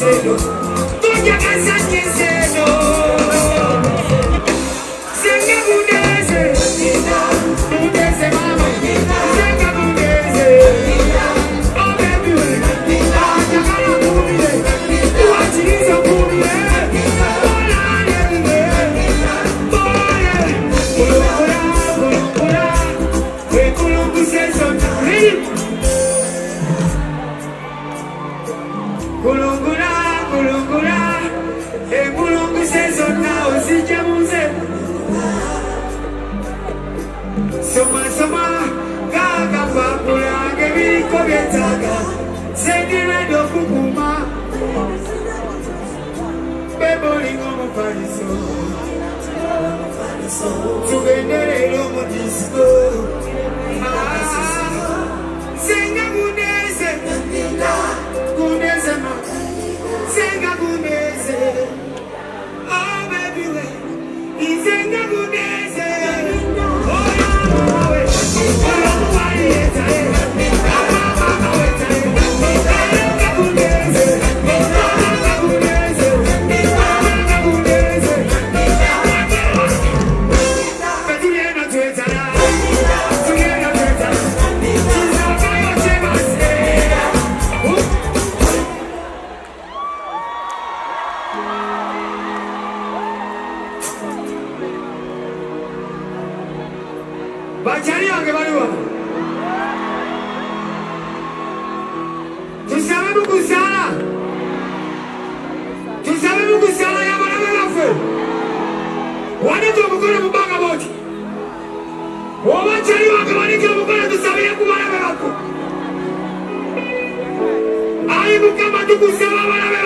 Doña Casa, quien to bakyali bange bali wano tusabe mukusaala tusabe mukusaala yabalabe baffe wanike omukole mubanga boti? Oba kyali wange wanike omukole tusabire kubalabe baffe ayi mukama tukusaba abalabe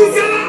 Yes.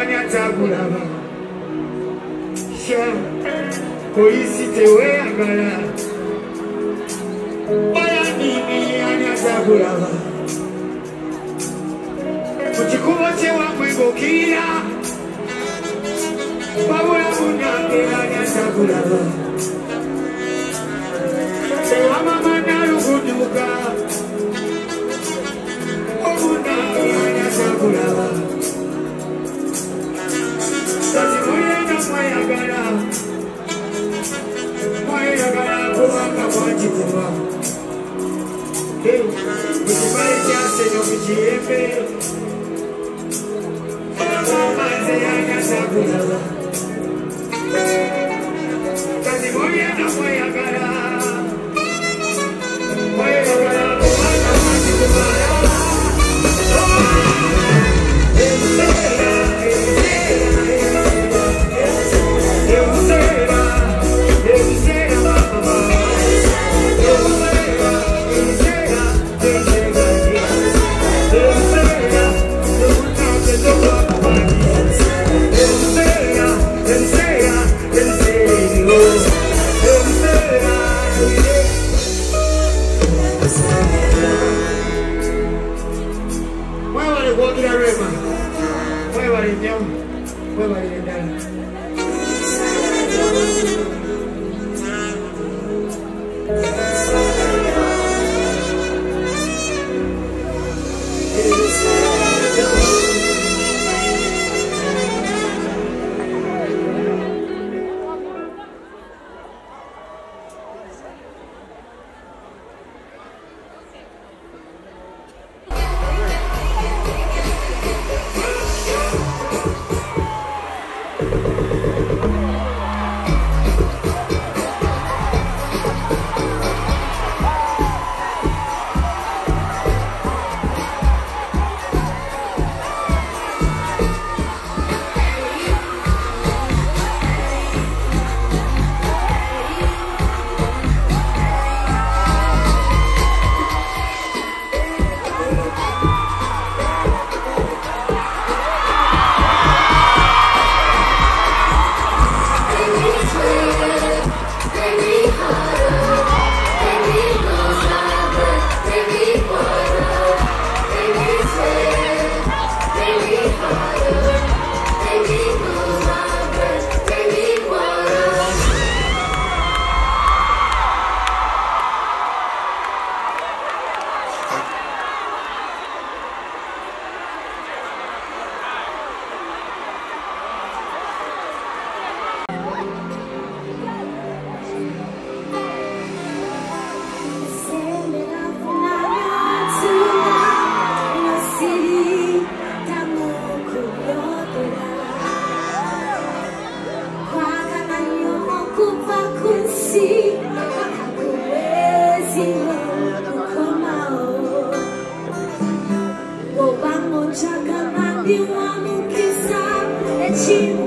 anyatabulaba sha koyisi teweyagala bayanini anyatabulaba mu kikubo kyewammwe ng'okiira babula munange anyatabulaba tewamama nalugunduka kati muyenda mweyagala Sanu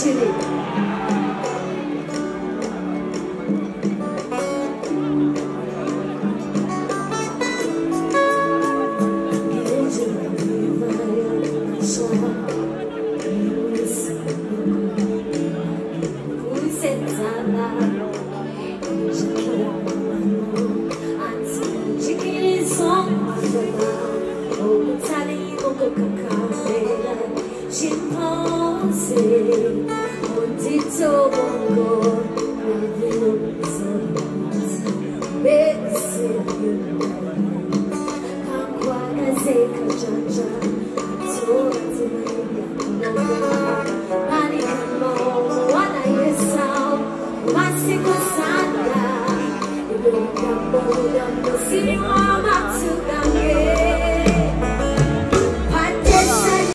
系列。amor.